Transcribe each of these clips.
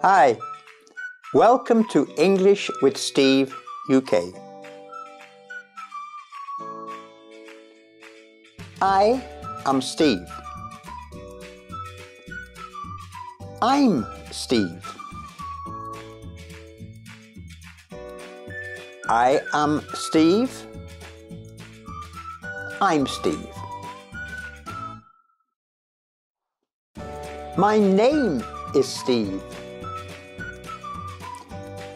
Hi, welcome to English with Steve UK. I am Steve. I'm Steve. I am Steve. I'm Steve. My name is Steve.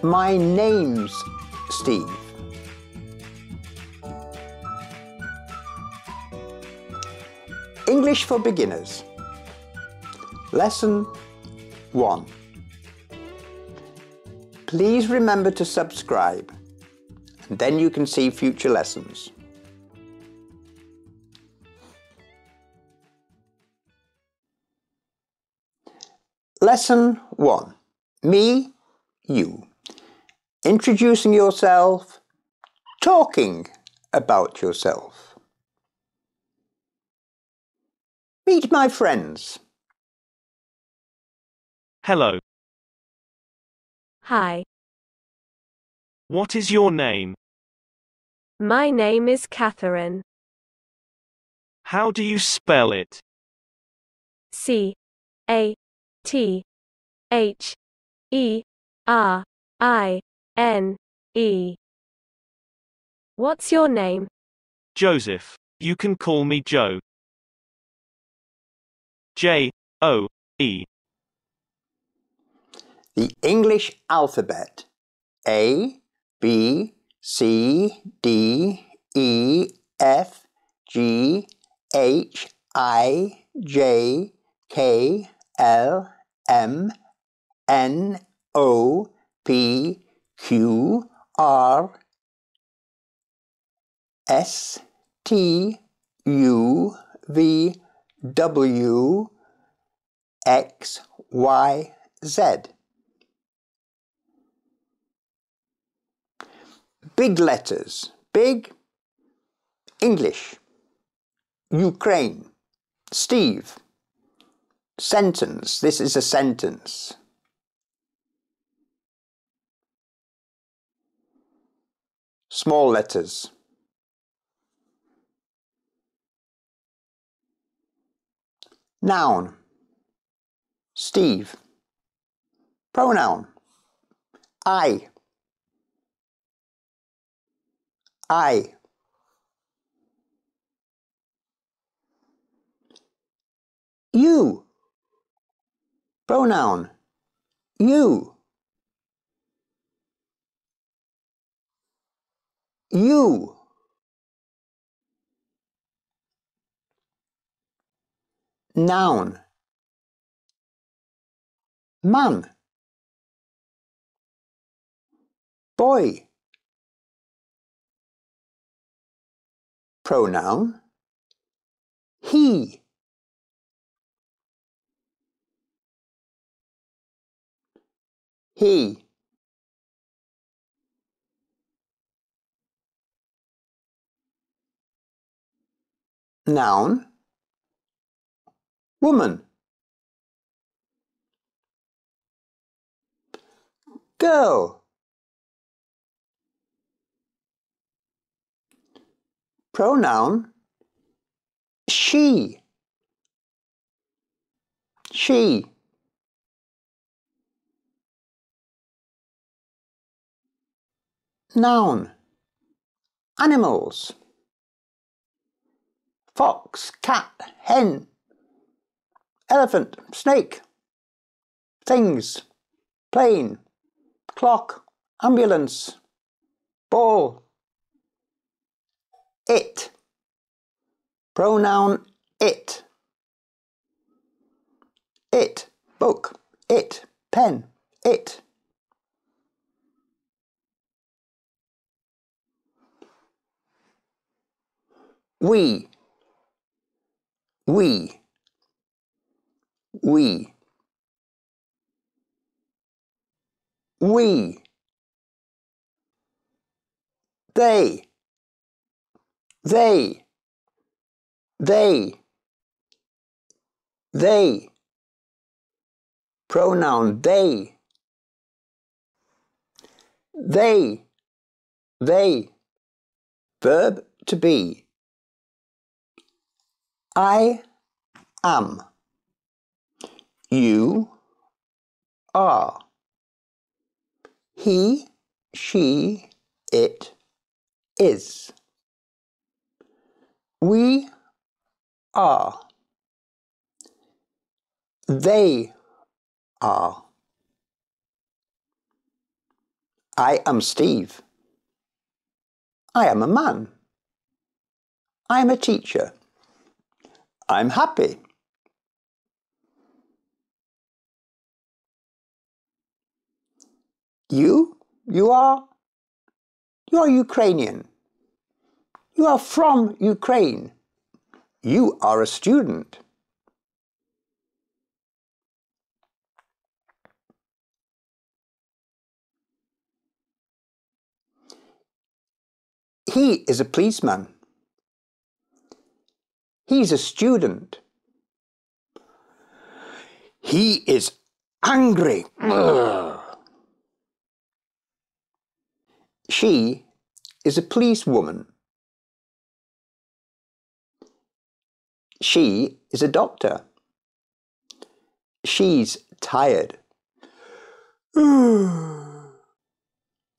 My name's Steve. English for Beginners. Lesson 1. Please remember to subscribe and then you can see future lessons. Lesson 1. Me, you. Introducing yourself, talking about yourself. Meet my friends. Hello. Hi, What is your name? my name is Catherine. How do you spell it? C A T H E R I N E. What's your name? Joseph. You can call me Joe. J O E. The English alphabet. A, B, C, D, E, F, G, H, I, J, K, L, M, N, O, P, Q, R, S, T, U, V, W, X, Y, Z. Big letters. Big English. Ukraine. Steve. Sentence. This is a sentence. Small letters. Noun. Steve. Pronoun. I. I. You. Pronoun. You. You. Noun. Man. Boy. Pronoun. He. He. Noun. Woman. Girl. Pronoun. She. She. Noun. Animals. Fox, cat, hen, elephant, snake. Things. Plane. Clock. Ambulance. Ball. It. Pronoun it. It. Book. It. Pen. It. We. We. We. We. They. They. They. They. Pronoun they. They. They. Verb to be. I am. You are. He, she, it is. We are. They are. I am Steve. I am a man. I am a teacher. I'm happy. You? You are? You are Ukrainian. You are from Ukraine. You are a student. He is a policeman. He's a student. He is angry. She is a policewoman. She is a doctor. She's tired.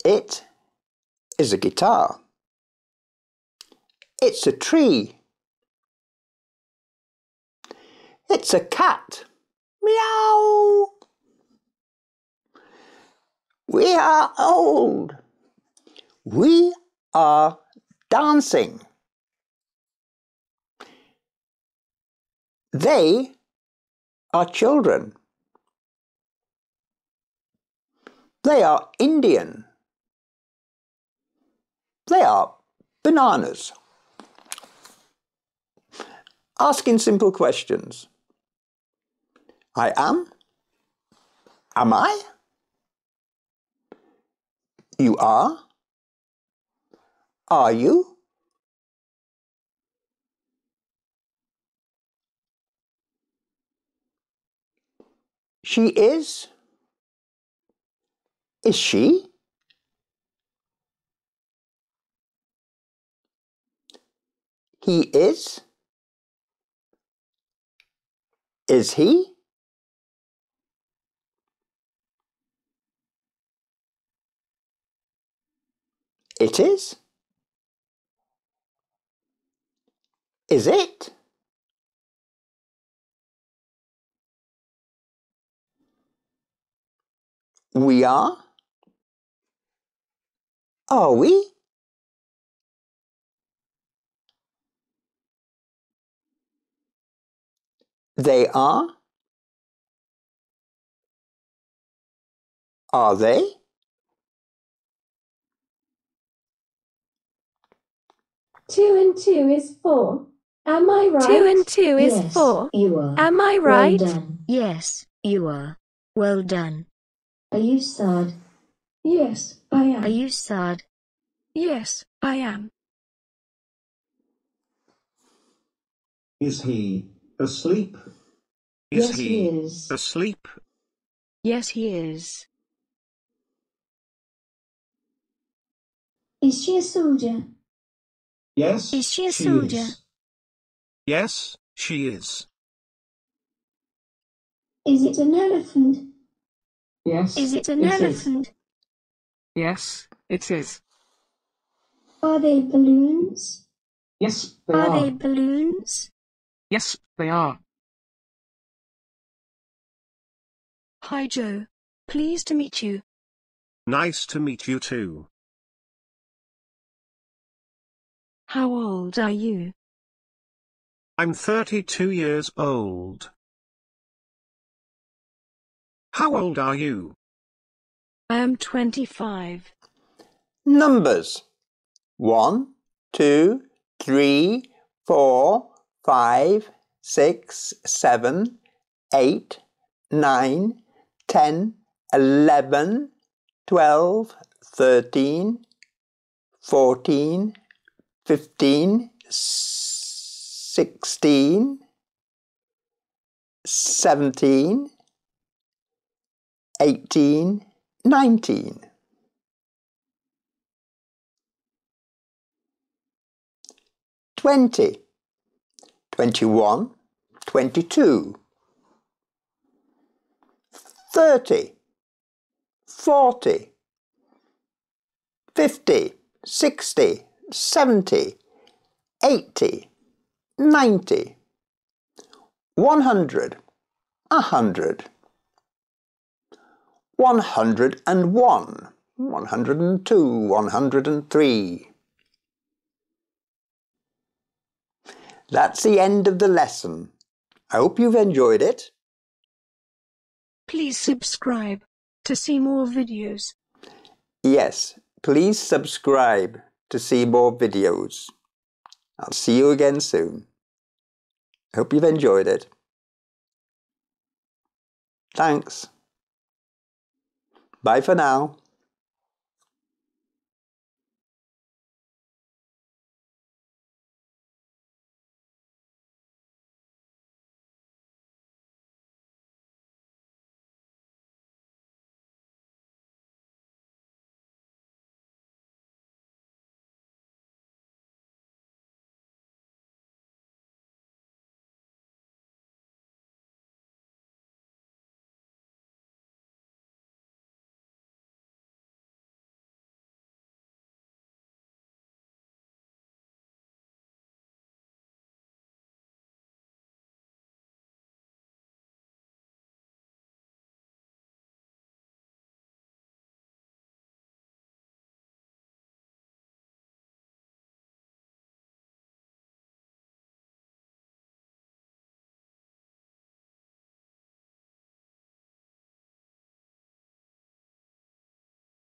it is a guitar. It's a tree. It's a cat. Meow. We are old. We are dancing. They are children. They are Indian. They are bananas. Asking simple questions. I am. Am I? You are. Are you? She is? Is she? He is? Is he? It is? Is it? We are? Are we? They are? Are they? Two and two is four. Am I right? Two and two is yes, four. You are. Am I right? Well done. Yes, you are. Well done. Are you sad? Yes, I am. Are you sad? Yes, I am. Is he asleep? Is yes, he, he is. asleep? Yes, he is. Is she a soldier? Yes. Is she a she soldier? is. Yes, she is. Is it an elephant? Yes. Is it an it is. elephant? Yes, it is. Are they balloons? Yes, they Are are. they balloons? Yes, they are. Hi, Joe. Pleased to meet you. Nice to meet you too. How old are you? I'm 32 years old. How old are you? I am 25. Numbers. One, two, three, four, five, six, seven, eight, nine, ten, eleven, twelve, thirteen, fourteen, 15, 16, 17, 18, 19. Twenty, twenty-one, twenty-two, thirty, forty, fifty, sixty. 70, 80, 90, 100, 100, 101, 102, 103. That's the end of the lesson. I hope you've enjoyed it. Please subscribe to see more videos. Yes, please subscribe to see more videos. I'll see you again soon. Hope you've enjoyed it. Thanks. Bye for now.